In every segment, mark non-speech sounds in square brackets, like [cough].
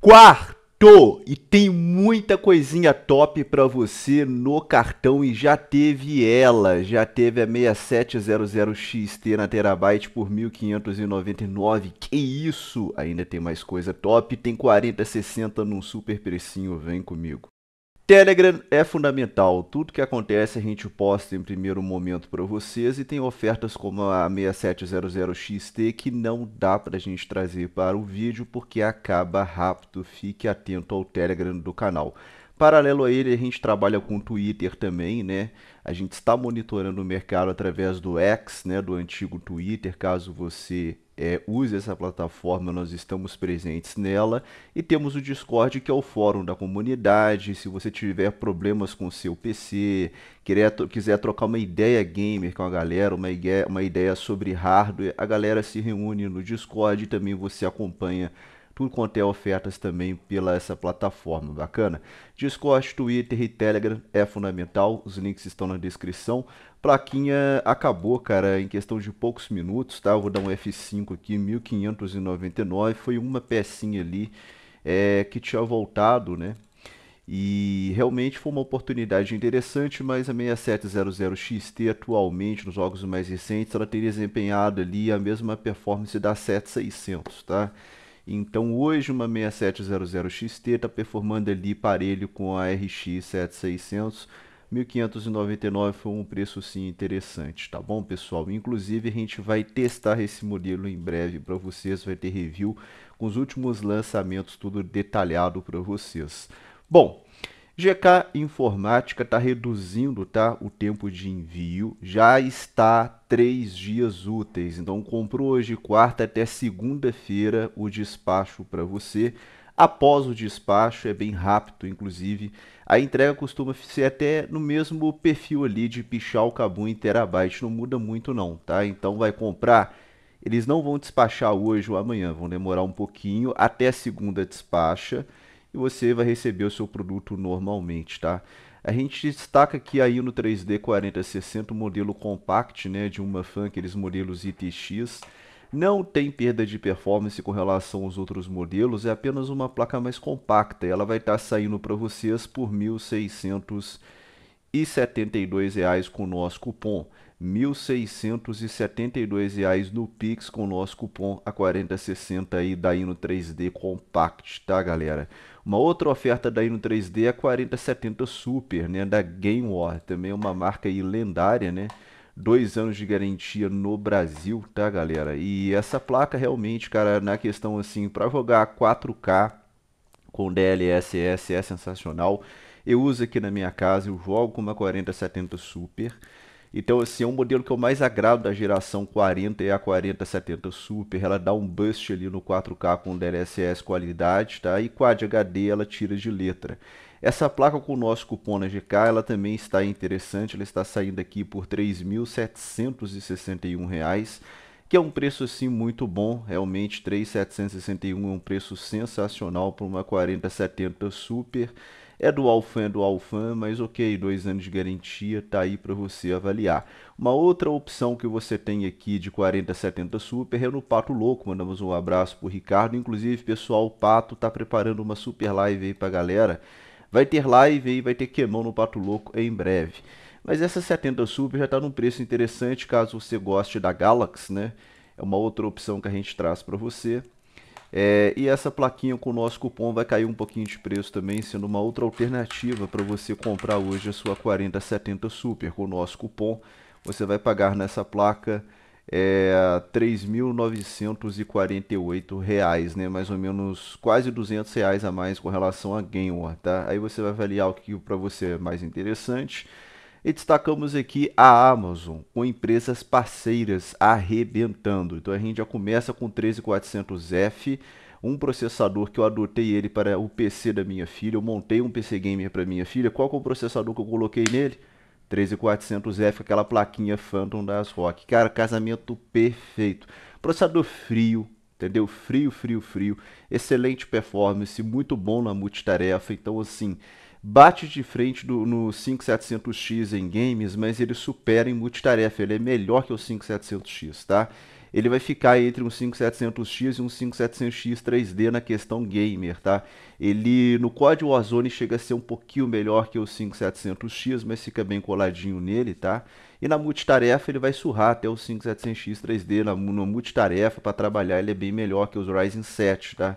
Quarto! E tem muita coisinha top para você no cartão e já teve ela, já teve a 6700XT na Terabyte por 1599. Que isso? Ainda tem mais coisa top, tem 4060 num super precinho, vem comigo. Telegram é fundamental. Tudo que acontece a gente posta em primeiro momento para vocês e tem ofertas como a 6700XT que não dá para a gente trazer para o vídeo porque acaba rápido. Fique atento ao Telegram do canal. Paralelo a ele, a gente trabalha com o Twitter também, né? A gente está monitorando o mercado através do X, né, do antigo Twitter, caso você é, use essa plataforma, nós estamos presentes nela. E temos o Discord, que é o fórum da comunidade. Se você tiver problemas com o seu PC, querer, quiser trocar uma ideia gamer com a galera, uma ideia, uma ideia sobre hardware, a galera se reúne no Discord e também você acompanha tudo quanto é ofertas também pela essa plataforma, bacana? Discord, Twitter e Telegram é fundamental, os links estão na descrição. Plaquinha acabou, cara, em questão de poucos minutos, tá? Eu vou dar um F5 aqui, 1599, foi uma pecinha ali é, que tinha voltado, né? E realmente foi uma oportunidade interessante, mas a 6700 XT atualmente, nos jogos mais recentes, ela tem desempenhado ali a mesma performance da 7600, tá? Então hoje uma 6700 XT está performando ali parelho com a RX 7600. 1599 foi um preço sim interessante, tá bom pessoal? Inclusive a gente vai testar esse modelo em breve para vocês, vai ter review com os últimos lançamentos tudo detalhado para vocês. Bom, GK Informática está reduzindo tá, o tempo de envio, já está três dias úteis. Então comprou hoje quarta até segunda-feira o despacho para você. Após o despacho é bem rápido, inclusive. A entrega costuma ser até no mesmo perfil ali de Pichal, Cabum e Terabyte, não muda muito não, tá? Então vai comprar, eles não vão despachar hoje ou amanhã, vão demorar um pouquinho. Até segunda despacha e você vai receber o seu produto normalmente, tá? A gente destaca aqui aí no 3D 4060 o modelo compact, né, de uma fan, aqueles modelos ITX. Não tem perda de performance com relação aos outros modelos, é apenas uma placa mais compacta. Ela vai estar tá saindo para vocês por R$ 1.672 com o nosso cupom. R$ 1.672 no Pix com o nosso cupom a 4060 aí da Ino 3D Compact, tá galera? Uma outra oferta da Ino 3D é a 4070 Super, né, da Game War, também uma marca aí lendária, né? Dois anos de garantia no Brasil, tá galera? E essa placa realmente, cara, na questão assim, para jogar 4K com DLSS é sensacional. Eu uso aqui na minha casa, eu jogo com uma 4070 Super. Então, assim, é um modelo que eu mais agrado da geração 40 é a 4070 Super. Ela dá um boost ali no 4K com DLSS qualidade, tá? E Quad HD ela tira de letra. Essa placa com o nosso cupom na GK, ela também está interessante. Ela está saindo aqui por R$ 3.761, que é um preço assim muito bom. Realmente, 3.761 é um preço sensacional para uma 4070 Super. É do Alfan, é do Alfan, mas ok, dois anos de garantia, tá aí para você avaliar. Uma outra opção que você tem aqui de 4070 Super é no Pato Louco. Mandamos um abraço pro Ricardo. Inclusive, pessoal, o Pato tá preparando uma super live aí pra galera. Vai ter live aí, vai ter queimão no Pato Louco em breve. Mas essa 70 Super já está num preço interessante caso você goste da Galaxy, né? É uma outra opção que a gente traz para você. É, e essa plaquinha com o nosso cupom vai cair um pouquinho de preço também, sendo uma outra alternativa para você comprar hoje a sua 4070 Super. Com o nosso cupom, você vai pagar nessa placa é, R$ 3.948, né? mais ou menos quase 200 reais a mais com relação a Gamer. Tá? Aí você vai avaliar o que para você é mais interessante. E destacamos aqui a Amazon com empresas parceiras arrebentando. Então a gente já começa com 13400F, um processador que eu adotei ele para o PC da minha filha. Eu montei um PC gamer para minha filha. Qual é o processador que eu coloquei nele? 13400F, aquela plaquinha Phantom das Rock. Cara, casamento perfeito. Processador frio, entendeu? Frio, frio, frio. Excelente performance, muito bom na multitarefa. Então, assim, bate de frente do, no 5700X em games, mas ele supera em multitarefa, ele é melhor que o 5700X, tá? ele vai ficar entre um 5700X e um 5700X 3D na questão gamer, tá? Ele no COD Warzone chega a ser um pouquinho melhor que o 5700X, mas fica bem coladinho nele, tá? E na multitarefa ele vai surrar até o 5700X 3D na, na multitarefa para trabalhar, ele é bem melhor que os Ryzen 7, tá?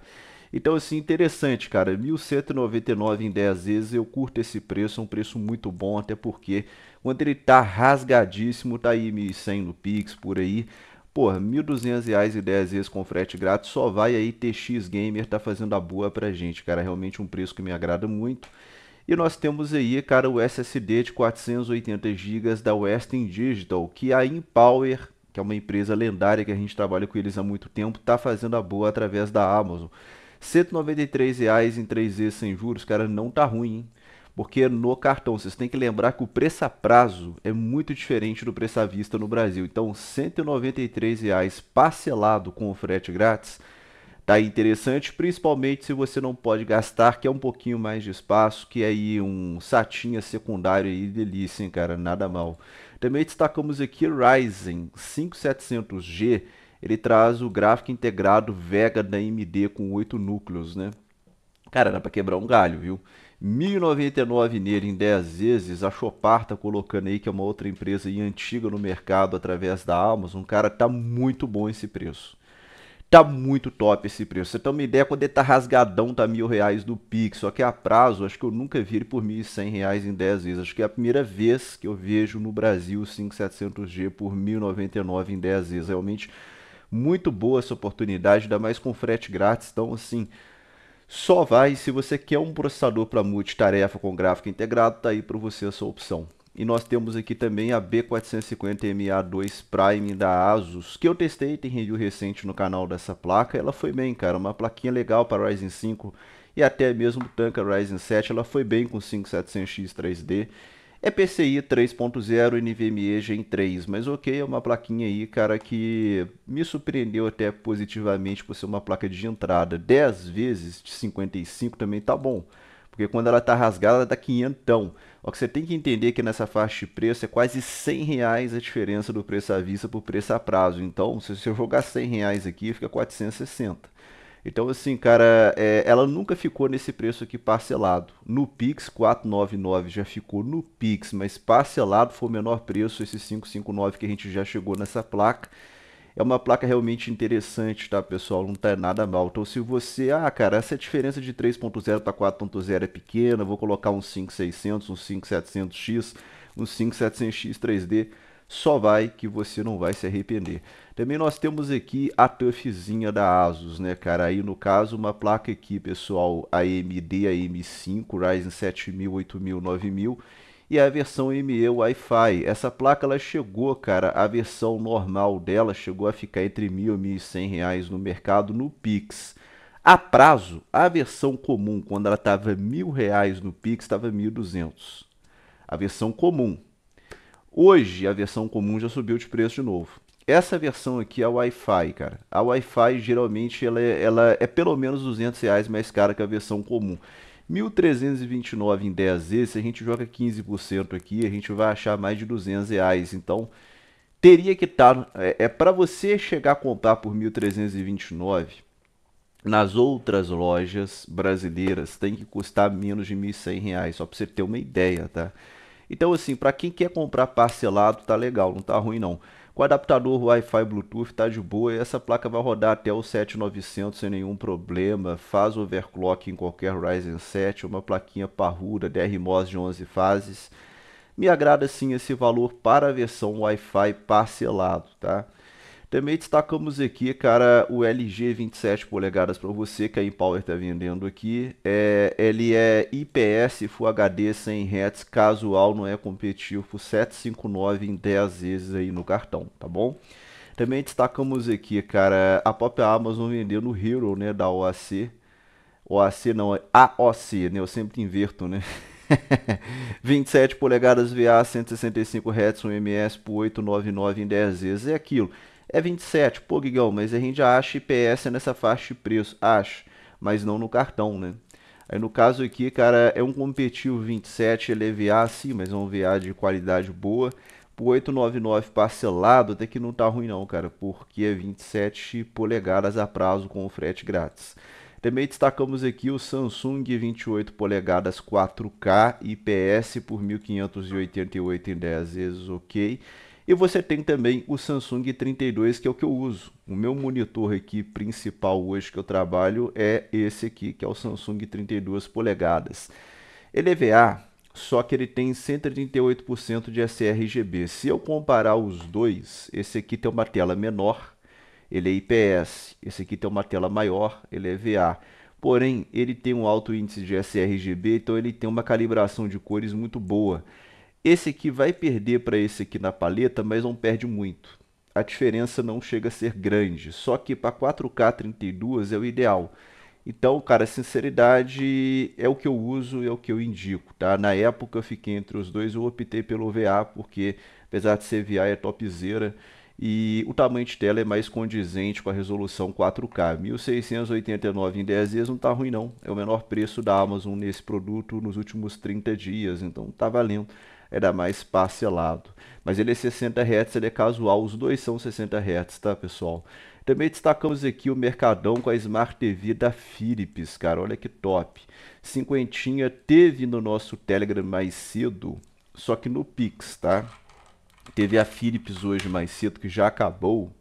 Então, assim, interessante, cara. 1.199 em 10 vezes, eu curto esse preço, é um preço muito bom, até porque quando ele tá rasgadíssimo, tá aí 1.100 no Pix, por aí. Porra, R$ 1.200 e 10 vezes com frete grátis, só vai aí TX Gamer tá fazendo a boa pra gente, cara. Realmente um preço que me agrada muito. E nós temos aí, cara, o SSD de 480 GB da Western Digital, que a Empower, que é uma empresa lendária que a gente trabalha com eles há muito tempo, tá fazendo a boa através da Amazon. 193 reais em 3 vezes sem juros, cara, não tá ruim, hein? Porque no cartão, vocês têm que lembrar que o preço a prazo é muito diferente do preço à vista no Brasil. Então, 193 reais parcelado com o frete grátis tá interessante, principalmente se você não pode gastar, que é um pouquinho mais de espaço, que é aí um satinha secundário aí, delícia, hein, cara, nada mal. Também destacamos aqui Ryzen 5700G, ele traz o gráfico integrado Vega da AMD com 8 núcleos, né? Cara, dá para quebrar um galho, viu? 1099 nele em 10 vezes, a Chopar tá colocando aí que é uma outra empresa aí antiga no mercado através da Amazon, cara, tá muito bom esse preço. Tá muito top esse preço. Você tem uma ideia, quando ele tá rasgadão, tá mil reais do Pix. Só que a prazo, acho que eu nunca vi ele por mil cem reais em 10 vezes. Acho que é a primeira vez que eu vejo no Brasil o 5700G por 1099 em 10 vezes. Realmente muito boa essa oportunidade, ainda mais com frete grátis. Então, assim, só vai se você quer um processador para multitarefa com gráfico integrado, tá aí para você essa opção. E nós temos aqui também a B450MA2 Prime da Asus, que eu testei, tem review recente no canal dessa placa. Ela foi bem, cara, uma plaquinha legal para Ryzen 5 e até mesmo tanca Ryzen 7. Ela foi bem com 5700X 3D. É PCI 3.0 NVMe Gen 3, mas ok, é uma plaquinha aí, cara, que me surpreendeu até positivamente por ser uma placa de entrada. 10 vezes de 55 também tá bom, porque quando ela tá rasgada, ela tá quinhentão. O que você tem que entender é que nessa faixa de preço é quase 100 reais a diferença do preço à vista por preço a prazo. Então, se você jogar 100 reais aqui, fica 460. Então, assim, cara, é, ela nunca ficou nesse preço aqui parcelado. No Pix, 499 já ficou no Pix, mas parcelado foi o menor preço, esse 559 que a gente já chegou nessa placa. É uma placa realmente interessante, tá, pessoal? Não tá nada mal. Então, se você... Ah, cara, essa diferença de 3.0 para 4.0 é pequena, vou colocar um 5600, um 5700X, um 5700X 3D só vai que você não vai se arrepender. Também nós temos aqui a TUFzinha da Asus, né, cara? Aí no caso uma placa aqui, pessoal, AMD AM5, Ryzen 7000, 8000, 9000 e a versão ME Wi-Fi. Essa placa ela chegou, cara, a versão normal dela chegou a ficar entre mil e cem reais no mercado no Pix. A prazo, a versão comum, quando ela estava mil reais no Pix, estava 1.200. A versão comum, Hoje a versão comum já subiu de preço de novo. Essa versão aqui é a Wi-Fi, cara. A Wi-Fi geralmente ela é, ela é pelo menos 200 reais mais cara que a versão comum. 1.329 em 10 vezes, se a gente joga 15% aqui, a gente vai achar mais de 200 reais. Então, teria que estar... Tá, é, é para você chegar a comprar por 1.329, nas outras lojas brasileiras tem que custar menos de 1.100 reais, só para você ter uma ideia, tá? Então, assim, para quem quer comprar parcelado, tá legal, não tá ruim não. Com o adaptador Wi-Fi Bluetooth tá de boa e essa placa vai rodar até o 7900 sem nenhum problema. Faz overclock em qualquer Ryzen 7, uma plaquinha parruda, DRMOS de 11 fases. Me agrada sim esse valor para a versão Wi-Fi parcelado, tá? Também destacamos aqui, cara, o LG 27 polegadas para você que a Empower está vendendo aqui. É, ele é IPS Full HD 100 Hz casual, não é competitivo, por 759 em 10 vezes aí no cartão, tá bom? Também destacamos aqui, cara, a própria Amazon vendendo o Hero, né, da OAC. OAC não, é AOC, né? Eu sempre inverto, né? [laughs] 27 polegadas VA 165 Hz, um MS por 899 em 10 vezes. É aquilo. É 27, pô, Guigão, mas a gente já acha IPS nessa faixa de preço. Acho, mas não no cartão, né? Aí no caso aqui, cara, é um competitivo 27, ele é VA sim, mas é um VA de qualidade boa. Por 899 parcelado, até que não tá ruim não, cara, porque é 27 polegadas a prazo com frete grátis. Também destacamos aqui o Samsung 28 polegadas 4K IPS por 1588 em 10 vezes, ok. E você tem também o Samsung 32, que é o que eu uso. O meu monitor aqui principal hoje que eu trabalho é esse aqui, que é o Samsung 32 polegadas. Ele é VA, só que ele tem 138% de sRGB. Se eu comparar os dois, esse aqui tem uma tela menor, ele é IPS. Esse aqui tem uma tela maior, ele é VA. Porém, ele tem um alto índice de sRGB, então ele tem uma calibração de cores muito boa. Esse aqui vai perder para esse aqui na paleta, mas não perde muito. A diferença não chega a ser grande, só que para 4K 32 é o ideal. Então, cara, sinceridade é o que eu uso, é o que eu indico, tá? Na época eu fiquei entre os dois, eu optei pelo VA, porque apesar de ser VA é topzera e o tamanho de tela é mais condizente com a resolução 4K. 1689 em 10 vezes não tá ruim não, é o menor preço da Amazon nesse produto nos últimos 30 dias, então tá valendo, era mais parcelado. Mas ele é 60 Hz, ele é casual, os dois são 60 Hz, tá pessoal? Também destacamos aqui o Mercadão com a Smart TV da Philips, cara, olha que top. Cinquentinha teve no nosso Telegram mais cedo, só que no Pix, tá? Teve a Philips hoje mais cedo, que já acabou.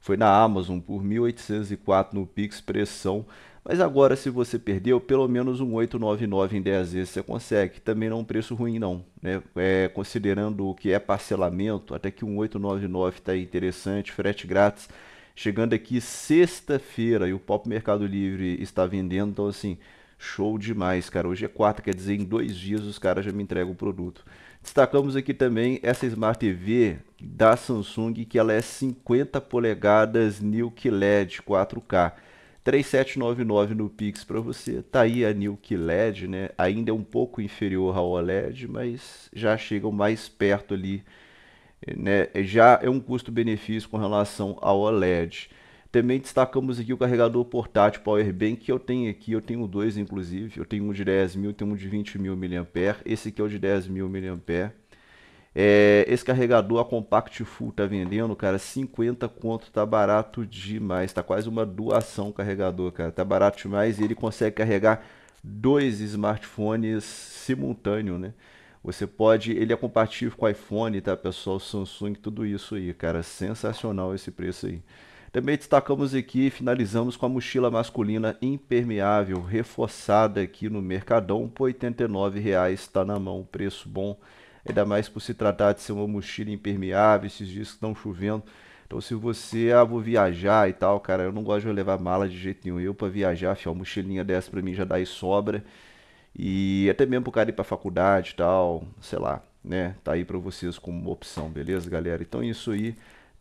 Foi na Amazon por 1.804 no Pix, pressão. Mas agora, se você perdeu, pelo menos um 899 em 10 vezes você consegue. Também não é um preço ruim, não. Né? É, considerando o que é parcelamento, até que um 899 está interessante, frete grátis chegando aqui sexta-feira e o Pop Mercado Livre está vendendo, então assim, show demais, cara. Hoje é quarta, quer dizer, em dois dias os caras já me entregam o produto. Destacamos aqui também essa Smart TV da Samsung, que ela é 50 polegadas New LED 4K. 3799 no Pix para você. Tá aí a New LED, né? Ainda é um pouco inferior ao OLED, mas já chegam mais perto ali né, já é um custo-benefício com relação ao OLED. Também destacamos aqui o carregador portátil Powerbank que eu tenho aqui, eu tenho dois inclusive, eu tenho um de 10 mil, tenho um de 20 mil mAh, esse aqui é o de 10 mil mAh. É, esse carregador, a Compact Full tá vendendo, cara, 50 conto, tá barato demais, tá quase uma doação o carregador, cara, tá barato demais e ele consegue carregar dois smartphones simultâneo, né? Você pode, ele é compatível com iPhone, tá pessoal, Samsung, tudo isso aí, cara, sensacional esse preço aí. Também destacamos aqui, finalizamos com a mochila masculina impermeável, reforçada aqui no Mercadão, por R$ 89,00, está na mão, preço bom, ainda mais por se tratar de ser uma mochila impermeável, esses dias que estão chovendo, então se você, ah, vou viajar e tal, cara, eu não gosto de levar mala de jeito nenhum, eu para viajar, fio, uma mochilinha dessa para mim já dá e sobra, e até mesmo pro cara ir pra faculdade e tal, sei lá, né? Tá aí para vocês como opção, beleza, galera? Então isso aí.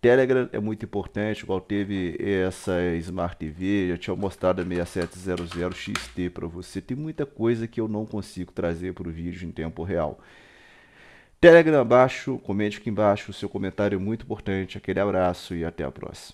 Telegram é muito importante, igual teve essa Smart TV, já tinha mostrado a 6700 XT para você. Tem muita coisa que eu não consigo trazer para o vídeo em tempo real. Telegram abaixo, comente aqui embaixo, o seu comentário é muito importante. Aquele abraço e até a próxima.